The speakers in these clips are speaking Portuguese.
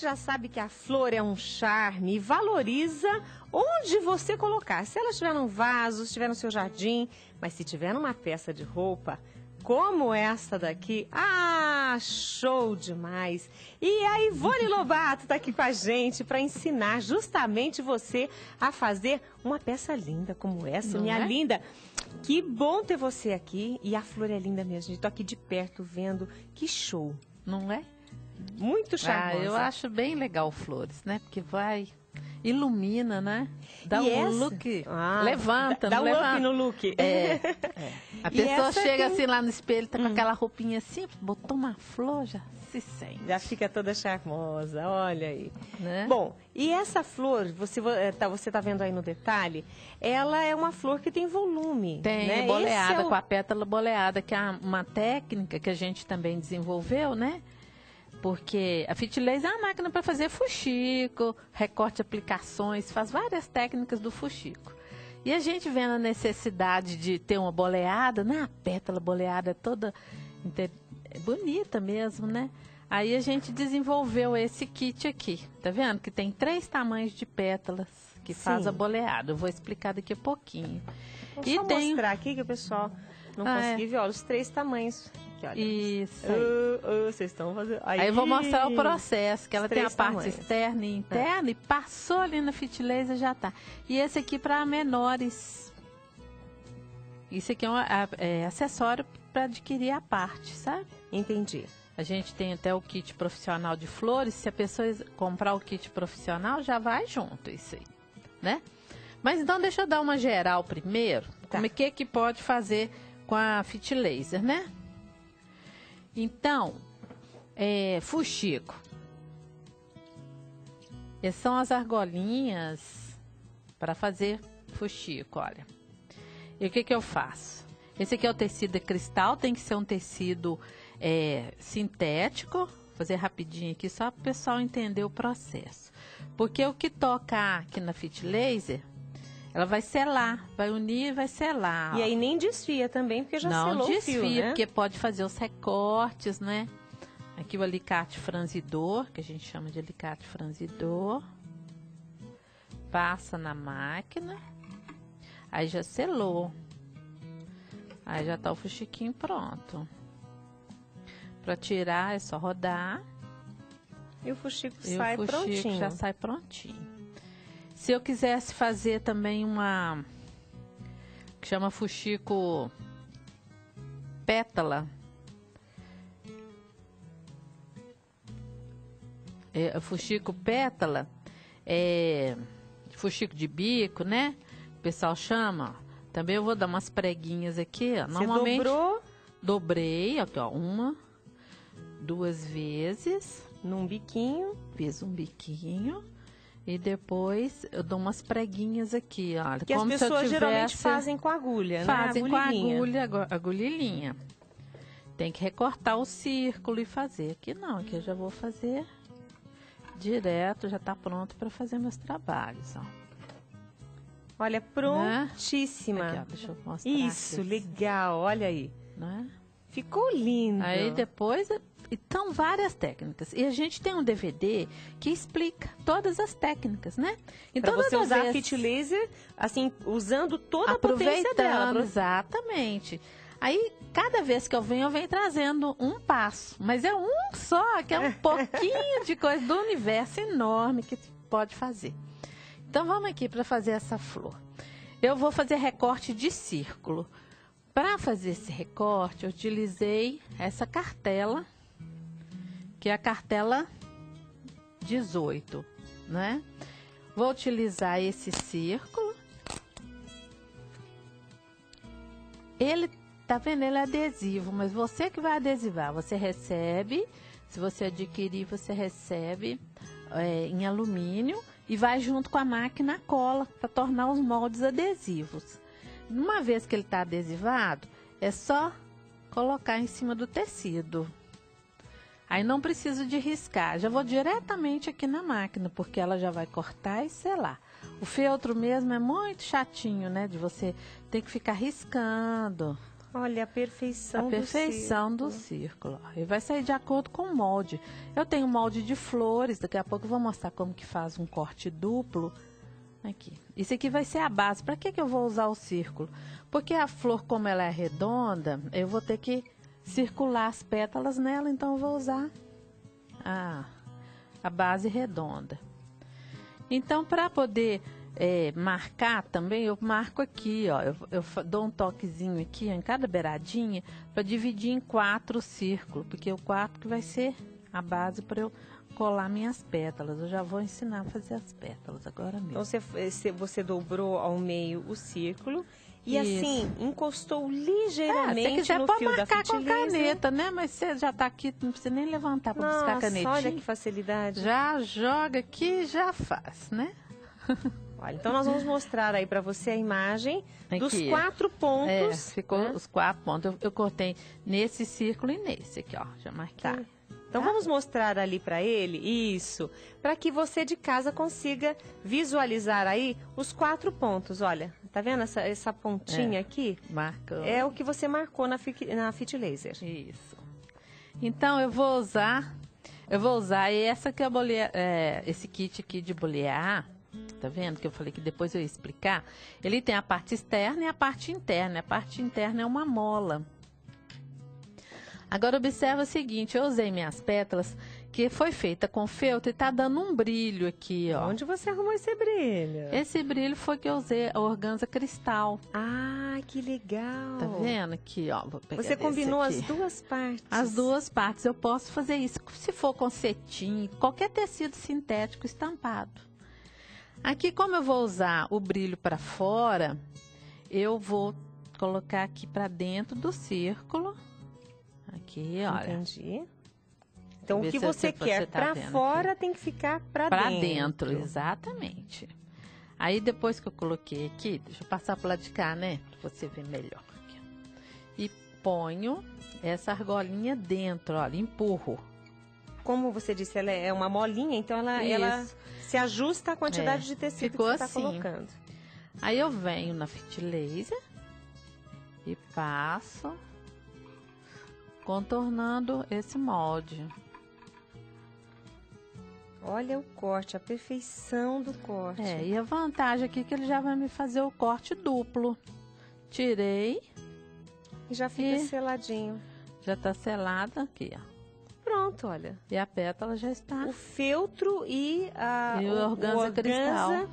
já sabe que a flor é um charme e valoriza onde você colocar. Se ela estiver num vaso, estiver no seu jardim, mas se tiver numa peça de roupa, como essa daqui, ah, show demais! E a Ivone Lobato está aqui com a gente para ensinar justamente você a fazer uma peça linda como essa, Não minha é? linda. Que bom ter você aqui e a flor é linda mesmo. Tô aqui de perto vendo, que show! Não é? Muito Ah, charmosa. eu acho bem legal flores, né? Porque vai, ilumina, né? Dá E um essa? look, Ah, levanta, dá, um levanta. no look. É, A E pessoa essa chega tem- assim lá no espelho, tá com Hum. aquela roupinha simples, botou uma flor, já se sente, Já fica toda charmosa, olha aí. né? Bom, e essa flor, você eh, tá, você tá vendo aí no detalhe, ela é uma flor que tem volume. Tem né? boleada, é o- com a pétala boleada, que é uma técnica que a gente também desenvolveu, né? Porque a Fit Laser é uma máquina para fazer fuxico, recorte aplicações, faz várias técnicas do fuxico. E a gente vendo a necessidade de ter uma boleada, né? A pétala boleada é toda é bonita mesmo, né? Aí a gente desenvolveu esse kit aqui, tá vendo? Que tem três tamanhos de pétalas que faz Sim. a boleada. Eu vou explicar daqui a pouquinho. Vou e só tem- mostrar aqui que o pessoal não Ah, é. conseguiu ver, olha, os três tamanhos. Olha. Isso. Aí. Ah, ah, vocês estão fazendo... Aí eu vou mostrar o Aí. processo, que ela tem a parte tamanhos. externa e interna e passou ali na Fit Laser já tá. E esse aqui para menores. Isso aqui é um é, acessório para adquirir a parte, sabe? Entendi. A gente tem até o kit profissional de flores. Se a pessoa comprar o kit profissional, já vai junto isso aí, né? Mas então deixa eu dar uma geral primeiro. Tá. Como é que, que pode fazer com a Fit Laser, né? Então, é, fuxico. Essas são as argolinhas para fazer fuxico, olha. E o que, que eu faço? Esse aqui é o tecido cristal, tem que ser um tecido é, sintético. Vou fazer rapidinho aqui só para o pessoal entender o processo. Porque o que toca aqui na Fit Laser, ela vai selar, vai unir e vai selar. E aí nem desfia também, porque já Não selou desfia, o fio, né? porque pode fazer os recortes, né? Aqui o alicate franzidor, que a gente chama de alicate franzidor. Passa na máquina. Aí já selou. Aí já tá o fuxiquinho pronto. Para tirar é só rodar E o fuxico e sai o fuxico prontinho. já sai prontinho. Se eu quisesse fazer também uma que chama fuxico pétala. É, fuxico pétala é fuxico de bico, né? O pessoal chama. Também eu vou dar umas preguinhas aqui, ó. Você Normalmente dobrou dobrei, aqui, ó, uma, duas vezes num biquinho. fiz um biquinho e depois eu dou umas preguinhas aqui, olha, Que como as pessoas geralmente tivesse fazem com agulha, fazem né? com a Agulhinha. agulha, agu- agulhinha. Tem que recortar o círculo e fazer. Aqui não, aqui eu já vou fazer direto, já tá pronto para fazer meus trabalhos, ó. Olha, prontíssima. Aqui, ó, deixa eu mostrar. Isso, aqui, legal, olha aí. né? Ficou lindo. Aí depois, então várias técnicas. E a gente tem um DVD que explica todas as técnicas, né? Então Pra você usar a vez- Fit Laser, assim, usando toda a potência dela. Aproveitando, exatamente. Aí, cada vez que eu venho, eu venho trazendo um passo. Mas é um só, que é um pouquinho de coisa do universo enorme que pode fazer. Então, vamos aqui para fazer essa flor. Eu vou fazer recorte de círculo. Para fazer esse recorte, eu utilizei essa cartela, que é a cartela 18, né? Vou utilizar esse círculo. Ele, tá vendo? Ele é adesivo, mas você que vai adesivar, você recebe, se você adquirir, você recebe é, em alumínio e vai junto com a máquina cola para tornar os moldes adesivos. Uma vez que ele está adesivado, é só colocar em cima do tecido. Aí não preciso de riscar, já vou diretamente aqui na máquina, porque ela já vai cortar e selar. O feltro mesmo é muito chatinho, né? De você ter que ficar riscando. Olha, a perfeição a perfeição do círculo. Do círculo. E vai sair de acordo com o molde. Eu tenho molde de flores, daqui a pouco eu vou mostrar como que faz um corte duplo. Aqui. Isso aqui vai ser a base. Para que, que eu vou usar o círculo? Porque a flor, como ela é redonda, eu vou ter que circular as pétalas nela, então eu vou usar a, a base redonda. Então, para poder é, marcar também, eu marco aqui, ó. Eu, eu dou um toquezinho aqui ó, em cada beiradinha para dividir em quatro círculos, porque o quarto que vai ser a base para eu colar minhas pétalas. Eu já vou ensinar a fazer as pétalas agora mesmo. Então você, você dobrou ao meio o círculo e Isso. assim, encostou ligeiramente é, quiser, no pode fio marcar com caneta, né? Mas você já está aqui, não precisa nem levantar para buscar a canetinha. olha que facilidade. Já joga aqui já faz, né? Olha, então nós vamos mostrar aí para você a imagem aqui. dos quatro pontos. É, ficou né? os quatro pontos. Eu, eu, cortei nesse círculo e nesse aqui, ó. Já marquei. Tá. Então tá? vamos mostrar ali para ele isso, para que você de casa consiga visualizar aí os quatro pontos. Olha, tá vendo essa, essa pontinha é, aqui? Marcou. É o que você marcou na, na Fit Laser. Isso. Então eu vou usar, eu vou usar essa que é, bolear, é esse kit aqui de bolear. Tá vendo que eu falei que depois eu ia explicar? Ele tem a parte externa e a parte interna. A parte interna é uma mola. Agora observa o seguinte, eu usei minhas pétalas que foi feita com feltro e tá dando um brilho aqui, ó. Onde você arrumou esse brilho? Esse brilho foi que eu usei a organza cristal. Ah, que legal. Tá vendo aqui, ó? você combinou as duas partes. As duas partes. Eu posso fazer isso se for com cetim, qualquer tecido sintético estampado. Aqui, como eu vou usar o brilho para fora, eu vou colocar aqui para dentro do círculo. Aqui, olha. Entendi. Então, o que você, você quer tá para fora aqui. tem que ficar para dentro. Para dentro, exatamente. Aí, depois que eu coloquei aqui, deixa eu passar para lado de cá, né? Para você ver melhor. Aqui. E ponho essa argolinha dentro, olha, empurro. Como você disse, ela é uma molinha, então ela, ela se ajusta à quantidade é. de tecido que você está assim. colocando. Aí eu venho na Fit Laser e passo contornando esse molde. Olha o corte, a perfeição do corte. É, e a vantagem aqui é que ele já vai me fazer o corte duplo. Tirei. E já fica e seladinho. Já tá selada aqui, ó. Pronto, olha. E a pétala já está. O feltro e a e o, organza, o organza cristal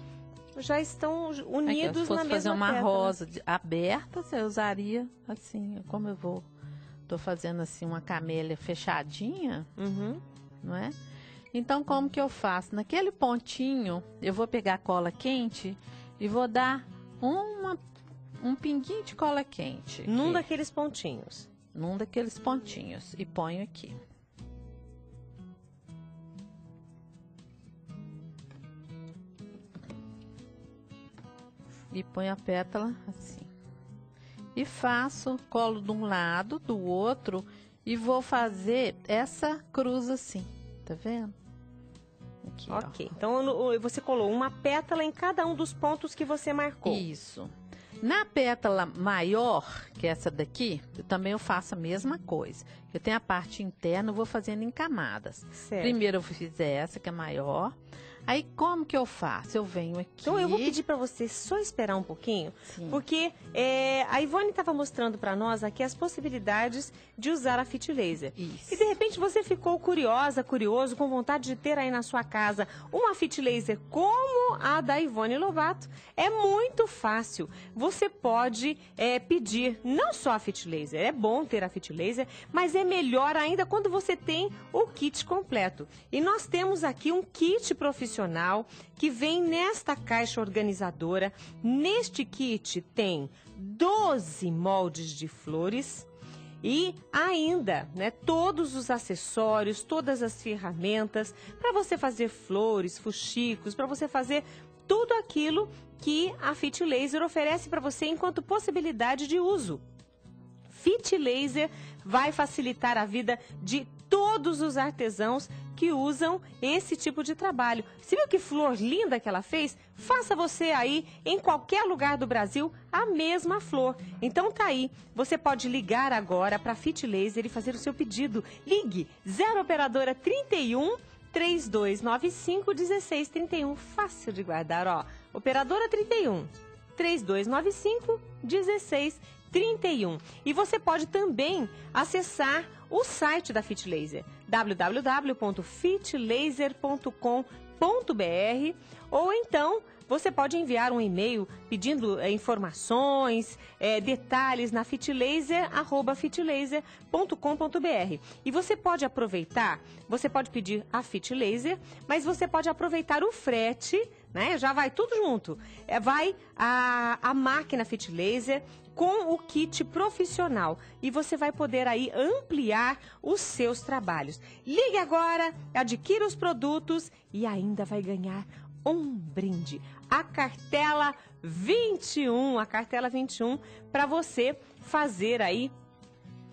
já estão unidos aqui, na mesma fazer uma pétala. rosa aberta, você usaria assim, como eu vou Tô fazendo assim uma camélia fechadinha, uhum. não é? Então, como que eu faço? Naquele pontinho, eu vou pegar cola quente e vou dar uma, um pinguinho de cola quente. Num aqui. daqueles pontinhos. Num daqueles pontinhos. E ponho aqui. E ponho a pétala assim e faço colo de um lado, do outro e vou fazer essa cruz assim, tá vendo? Aqui, ok, ó. então você colou uma pétala em cada um dos pontos que você marcou. Isso. Na pétala maior, que é essa daqui, eu também eu faço a mesma coisa. Eu tenho a parte interna, eu vou fazendo em camadas. Certo. Primeiro eu fiz essa, que é maior. Aí como que eu faço? Eu venho aqui. Então eu vou pedir para você só esperar um pouquinho, Sim. porque é, a Ivone estava mostrando para nós aqui as possibilidades de usar a Fit Laser. Isso. E de repente você ficou curiosa, curioso, com vontade de ter aí na sua casa uma Fit Laser como a da Ivone Lobato. É muito fácil. Você pode é, pedir não só a Fit Laser, é bom ter a Fit Laser, mas é melhor ainda quando você tem o kit completo. E nós temos aqui um kit profissional profissional que vem nesta caixa organizadora. Neste kit tem 12 moldes de flores e ainda, né, todos os acessórios, todas as ferramentas para você fazer flores, fuxicos, para você fazer tudo aquilo que a Fit Laser oferece para você enquanto possibilidade de uso. Fit Laser vai facilitar a vida de todos os artesãos que usam esse tipo de trabalho. Você viu que flor linda que ela fez? Faça você aí, em qualquer lugar do Brasil, a mesma flor. Então tá aí, você pode ligar agora para Fit Laser e fazer o seu pedido. Ligue 0 operadora 31 3295 1631. Fácil de guardar, ó. Operadora 31 3295 1631. E você pode também acessar o site da Fit Laser, www.fitlaser.com.br ou então você pode enviar um e-mail pedindo é, informações, é, detalhes na fitlaser@fitlaser.com.br. E você pode aproveitar, você pode pedir a Fit Laser, mas você pode aproveitar o frete né? Já vai tudo junto. É, vai a, a máquina Fit Laser com o kit profissional e você vai poder aí ampliar os seus trabalhos. Ligue agora, adquira os produtos e ainda vai ganhar um brinde. A cartela 21, a cartela 21 para você fazer aí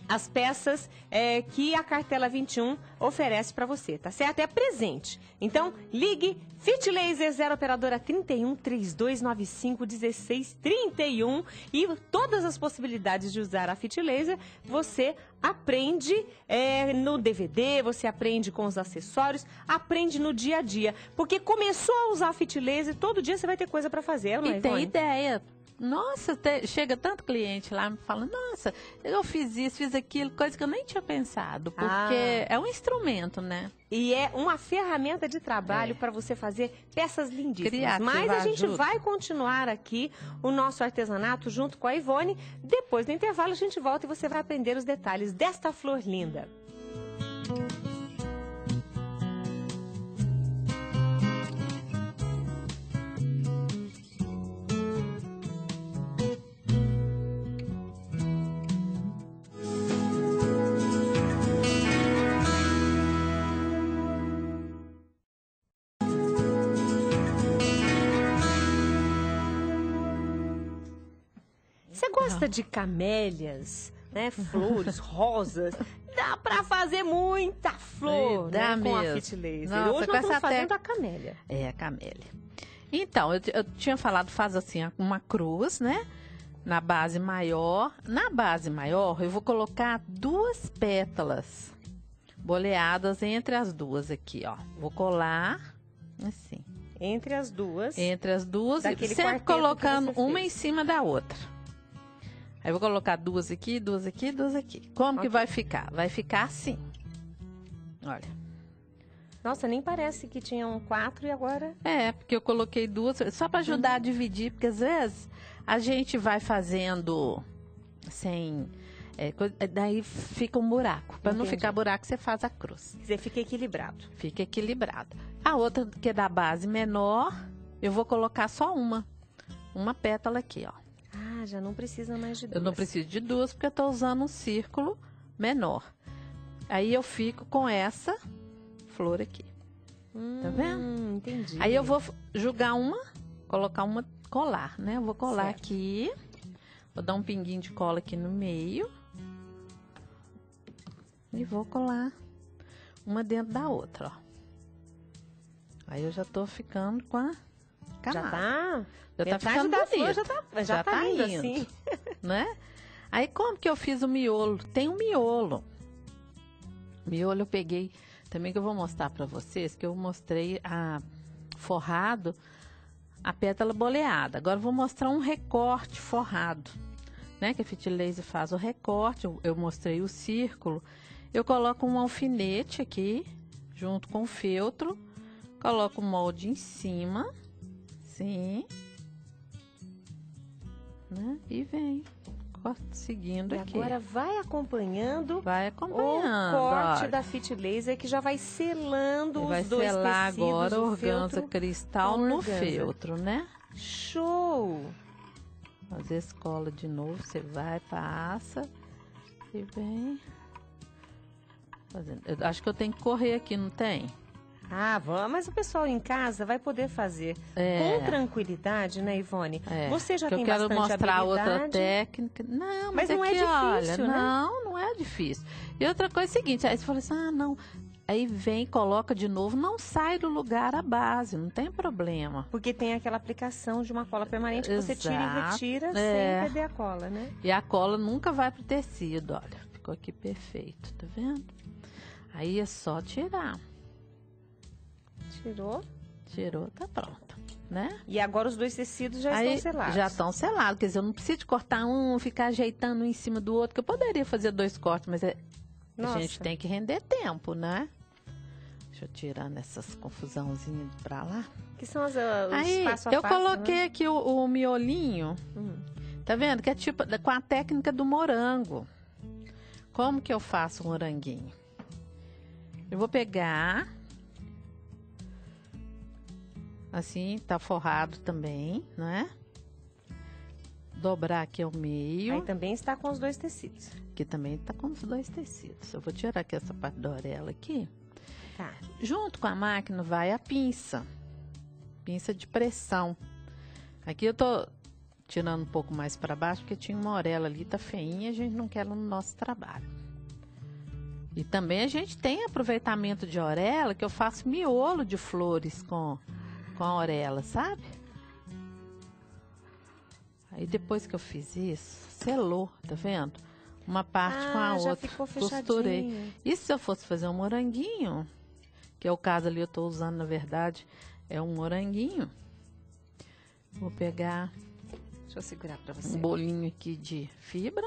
as peças é, que a cartela 21 oferece para você, tá certo? É presente. Então, ligue Fit Laser 0 operadora 31 3295 1631 e todas as possibilidades de usar a Fit Laser você aprende é, no DVD, você aprende com os acessórios, aprende no dia a dia. Porque começou a usar a Fit Laser, todo dia você vai ter coisa para fazer, não é, E tem ideia nossa, te, chega tanto cliente lá me fala, nossa, eu fiz isso, fiz aquilo, coisa que eu nem tinha pensado, porque ah. é um instrumento, né? E é uma ferramenta de trabalho é. para você fazer peças lindíssimas. Criativa Mas a gente ajuda. vai continuar aqui o nosso artesanato junto com a Ivone. Depois do intervalo a gente volta e você vai aprender os detalhes desta flor linda. Gosta de camélias, né? Flores, rosas. Dá para fazer muita flor Dá né? mesmo. com a Fit Laser. Nossa, Hoje nós estamos fazendo a camélia. É, a camélia. Então, eu, eu tinha falado, faz assim, uma cruz, né? Na base maior. Na base maior, eu vou colocar duas pétalas boleadas entre as duas aqui, ó. Vou colar assim. Entre as duas. Entre as duas, sempre colocando uma em cima da outra. Aí vou colocar duas aqui, duas aqui, duas aqui. Como okay. que vai ficar? Vai ficar assim. Olha. Nossa, nem parece que tinham quatro e agora. É, porque eu coloquei duas, só para ajudar uhum. a dividir, porque às vezes a gente vai fazendo sem. É, é daí fica um buraco. Para não ficar buraco, você faz a cruz. Você fica equilibrado. Fica equilibrado. A outra, que é da base menor, eu vou colocar só uma. Uma pétala aqui, ó já não precisa mais de duas. Eu não preciso de duas porque eu estou usando um círculo menor. Aí eu fico com essa flor aqui. Hum, tá vendo? Entendi. Aí eu vou jogar uma, colocar uma colar, né? Eu vou colar certo. aqui. Vou dar um pinguinho de cola aqui no meio. E vou colar uma dentro da outra, ó. Aí eu já tô ficando com a camada. Já tá? Já tá ficando da já tá, já, já tá, tá indo, indo, assim. Né? Aí como que eu fiz o miolo? Tem um miolo. Miolo eu peguei, também que eu vou mostrar para vocês, que eu mostrei a forrado, a pétala boleada. Agora eu vou mostrar um recorte forrado, né? Que a Fit Laser faz o recorte, eu, eu mostrei o círculo. Eu coloco um alfinete aqui, junto com o feltro, coloco o molde em cima, assim né? E vem seguindo e aqui. Agora vai acompanhando, vai acompanhando o corte agora. da Fit Laser que já vai selando os vai dois selar tecidos, agora o organza cristal no organza. feltro, né? Show! Fazer escola de novo, você vai, passa e vem fazendo. Eu acho que eu tenho que correr aqui, não tem? Ah, vamos, mas o pessoal em casa vai poder fazer É. com tranquilidade, né, Ivone? É, Você já que tem eu quero mostrar outra técnica. Não, mas, Mas não é olha, difícil, né? não, não é difícil. E outra coisa é a seguinte, aí você fala assim, ah, não. Aí vem, coloca de novo, não sai do lugar a base, não tem problema. Porque tem aquela aplicação de uma cola permanente que você tira e Exato, retira é. sem perder a cola, né? E a cola nunca vai pro tecido, olha. Ficou aqui perfeito, tá vendo? Aí é só tirar. Tirou. Tirou, tá pronto, né? E agora os dois tecidos já Aí, estão selados. Já estão selados. Quer dizer, eu não preciso de cortar um, ficar ajeitando um em cima do outro, que eu poderia fazer dois cortes, mas é- a gente tem que render tempo, né? Deixa eu tirar nessas confusãozinhas pra lá. Que são as, os Aí, passo a eu passo, coloquei né? aqui o, o miolinho, Hum. tá vendo? Que é tipo com a técnica do morango. Como que eu faço um moranguinho? Eu vou pegar, assim, tá forrado também, né? Dobrar aqui ao meio. Aí também está com os dois tecidos. que também tá com os dois tecidos. Eu vou tirar aqui essa parte da orelha aqui. Tá. Junto com a máquina vai a pinça. Pinça de pressão. Aqui eu tô tirando um pouco mais para baixo porque tinha uma orelha ali, tá feinha, a gente não quer ela no nosso trabalho. E também a gente tem aproveitamento de orelha, que eu faço miolo de flores com, com a orelha, sabe? Aí depois que eu fiz isso, selou, tá vendo? Uma parte com a ah, já outra. ficou Costurei. E se eu fosse fazer um moranguinho, que é o caso ali, eu estou usando, na verdade, é um moranguinho. Vou pegar Deixa eu segurar para você. um bolinho aqui de fibra.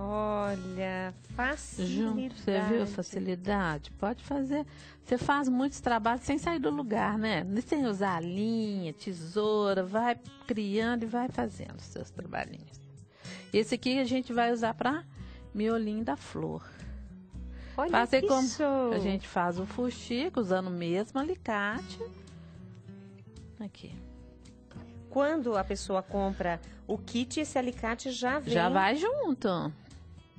Olha, facilidade. Você viu facilidade? Pode fazer. Você faz muitos trabalhos sem sair do lugar, né? Sem usar linha, tesoura, vai criando e vai fazendo os seus trabalhinhos. Esse aqui a gente vai usar para miolinho da flor. Olha Fazer que como show. a gente faz o fuxico usando o mesmo alicate. Aqui. Quando a pessoa compra o kit, esse alicate já vem. Já vai junto.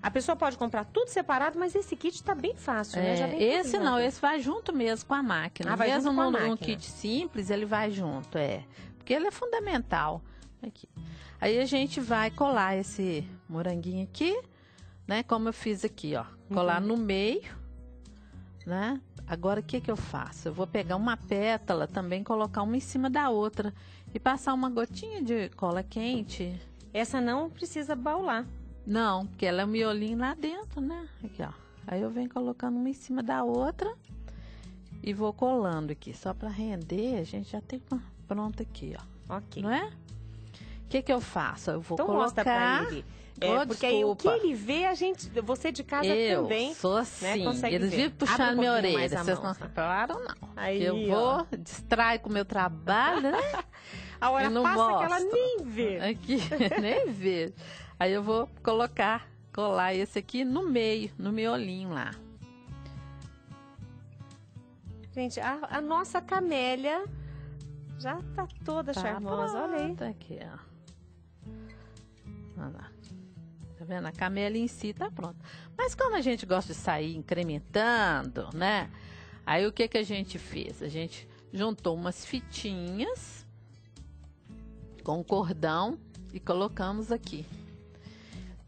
A pessoa pode comprar tudo separado, mas esse kit tá bem fácil, né? É, Já vem esse não, esse vai junto mesmo com a máquina. Ah, vai mesmo junto com a máquina. kit simples, ele vai junto, é. Porque ele é fundamental. Aqui. Aí a gente vai colar esse moranguinho aqui, né? Como eu fiz aqui, ó. Colar Uhum. no meio, né? Agora o que que eu faço? Eu vou pegar uma pétala também, colocar uma em cima da outra e passar uma gotinha de cola quente. Essa não precisa baular. Não, porque ela é um miolinho lá dentro, né? Aqui, ó. Aí eu venho colocando uma em cima da outra e vou colando aqui. Só para render, a gente já tem uma pronta aqui, ó. Ok. Não é? O que que eu faço? Eu vou Então colocar... mostra pra ele. É, Oh, porque aí o que ele vê, a gente, você de casa eu também. sou assim. consegue Eles vivem puxando um minha orelha. Vocês não tá? repararam, não. Aí, eu ó. vou, distrai com o meu trabalho, né? A hora Eu passa que ela mostro. nem vê. Aqui, nem vejo. Aí eu vou colocar, colar esse aqui no meio, no miolinho lá. Gente, a, a nossa camélia já tá toda Tá charmosa. Olha aí. pronto Aqui, ó. Olha lá. Tá vendo? A camélia em si tá pronta. Mas como a gente gosta de sair incrementando, né? Aí o que que a gente fez? A gente juntou umas fitinhas com cordão e colocamos aqui.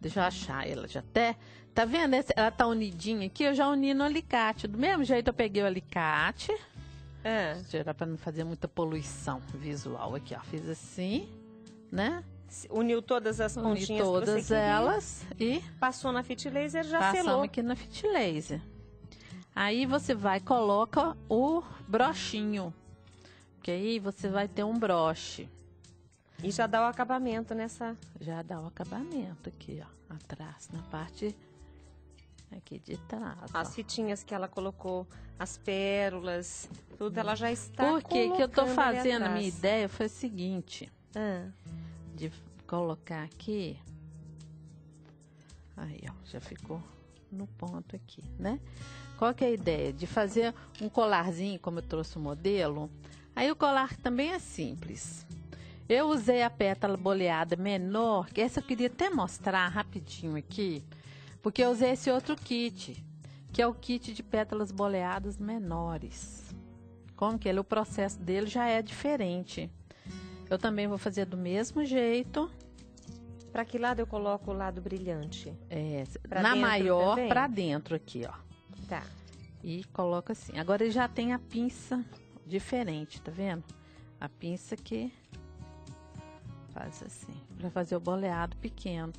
Deixa eu achar ela já até. Tá vendo? Ela tá unidinha aqui, eu já uni no alicate. Do mesmo jeito eu peguei o alicate. Ah, Tirar para não fazer muita poluição visual aqui, ó. Fiz assim, né? uniu todas as Uni pontinhas que todas queria, elas e Passou na fit laser, já passamos selou. aqui na Fit Laser. Aí você vai coloca o brochinho. Que aí você vai ter um broche. E já dá o acabamento nessa. Já dá o acabamento aqui, ó. Atrás, na parte aqui de trás. ó. As fitinhas que ela colocou, as pérolas, tudo, ela já está. Por que que eu tô fazendo? A minha ideia foi o seguinte. Ah, de colocar aqui. Aí, ó, já ficou no ponto aqui, né? Qual que é a ideia? De fazer um colarzinho, como eu trouxe o modelo. Aí o colar também é simples. Eu usei a pétala boleada menor, que essa eu queria até mostrar rapidinho aqui, porque eu usei esse outro kit, que é o kit de pétalas boleadas menores. Como que ele, o processo dele já é diferente. Eu também vou fazer do mesmo jeito. Para que lado eu coloco o lado brilhante? É, Pra na maior para dentro aqui, ó. Tá. E coloca assim. Agora ele já tem a pinça diferente, tá vendo? A pinça que faz assim, para fazer o boleado pequeno.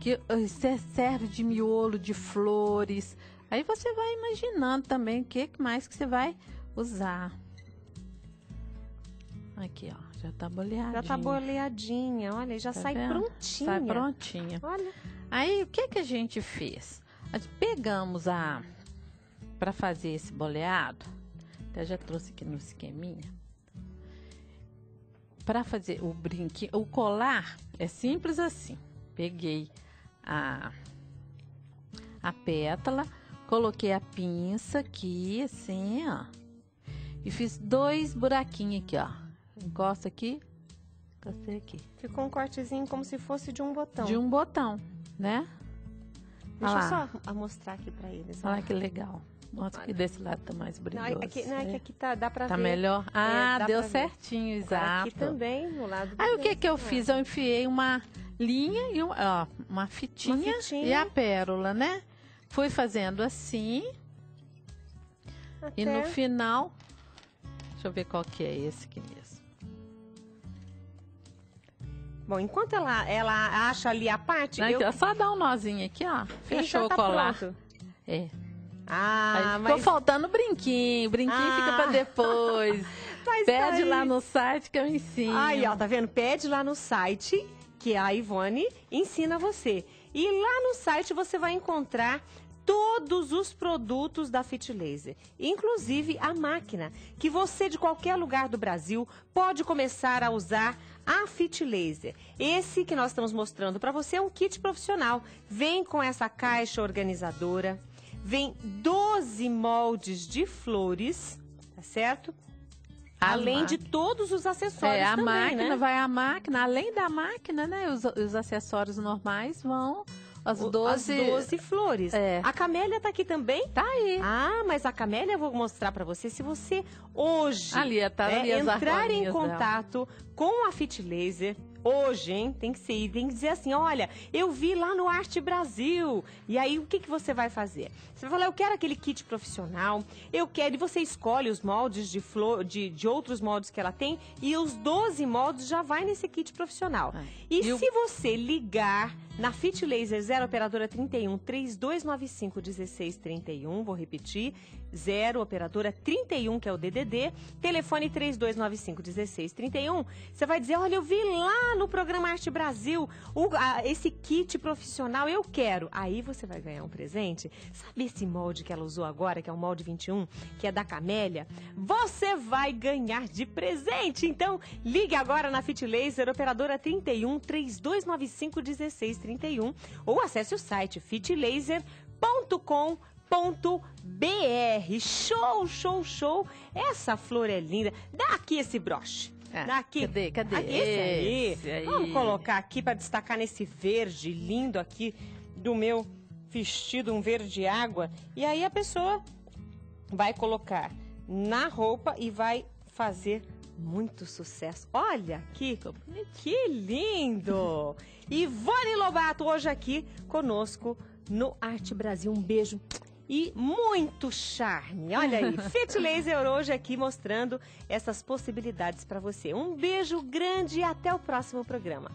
Que eh, se- serve de miolo de flores. Aí você vai imaginando também o que mais que você vai usar. Aqui, ó, já tá boleadinho. Já tá boleadinha, olha, já Tá sai vendo? prontinha. Sai prontinha. Olha. Aí o que que a gente fez? Nós pegamos a para fazer esse boleado. Até já trouxe aqui no esqueminha. Para fazer o brinquinho, o colar é simples assim. Peguei a a pétala, coloquei a pinça aqui assim, ó. E fiz dois buraquinhos aqui, ó. Encosta aqui, encostei aqui. Ficou um cortezinho como se fosse de um botão. De um botão, né? Deixa eu só mostrar aqui pra eles. Olha que legal. Mostra que desse lado tá mais Não, brilhoso. é que, não, é que é. aqui tá, dá pra Tá ver. melhor? Ah, dá deu ver. certinho, Agora exato. Aqui também, no lado Aí o que que eu né? fiz? Eu enfiei uma linha e um, ó, uma, fitinha Uma fitinha. e a pérola, né? Fui fazendo assim e no Até- final, deixa eu ver qual que é esse aqui mesmo. Bom, enquanto ela, ela acha ali a parte, Não, eu... só dar um nozinho aqui, ó. Fechou o tá colar. pronto. É. Ah, mas... ficou faltando brinquinho. O brinquinho Ah. fica pra depois. Pede lá no site que eu ensino. Aí, ó, tá vendo? Pede lá no site, que a Ivone ensina você. E lá no site você vai encontrar todos os produtos da Fit Laser, inclusive a máquina, que você de qualquer lugar do Brasil pode começar a usar a Fit Laser. Esse que nós estamos mostrando para você é um kit profissional. Vem com essa caixa organizadora, vem 12 moldes de flores, tá certo? Além de todos os acessórios É, a também, máquina, né? vai a máquina, além da máquina, né? Os, os acessórios normais vão as O- 12. As 12 flores. É. A camélia tá aqui também? Tá aí. Ah, mas a camélia eu vou mostrar pra você. Se você hoje Ali, tá é, as entrar em argolinhas dela. contato com a Fit Laser, hoje, hein? Tem que ser, tem que dizer assim, olha, eu vi lá no Arte Brasil. E aí, o que, que você vai fazer? Você vai falar, eu quero aquele kit profissional, eu quero, e você escolhe os moldes de flor, de, de outros moldes que ela tem, e os 12 moldes já vai nesse kit profissional. É. E, E o- se você ligar na Fit Laser 0 operadora 31 3295 1631, vou repetir, 0 operadora 31, que é o DDD, telefone 3295 1631, você vai dizer, olha, eu vi lá no programa Arte Brasil o- a- esse kit profissional, eu quero. Aí você vai ganhar um presente. Sabe esse molde que ela usou agora, que é o molde 21, que é da Camélia? Você vai ganhar de presente. Então, ligue agora na Fit Laser, operadora 31 3295 1631 ou acesse o site fitlaser.com.br. Show, show, show. Essa flor é linda. Dá aqui esse broche. Ah, Dá aqui. cadê, cadê? Aqui, esse aí. Esse aí. Vamos colocar aqui para destacar nesse verde lindo aqui do meu vestido, um verde água. E aí a pessoa vai colocar na roupa e vai fazer muito sucesso. Olha aqui, que lindo! Ivone Lobato hoje aqui conosco no Arte Brasil. Um beijo e muito charme. Olha aí, Fit Laser hoje aqui mostrando essas possibilidades para você. Um beijo grande e até o próximo programa.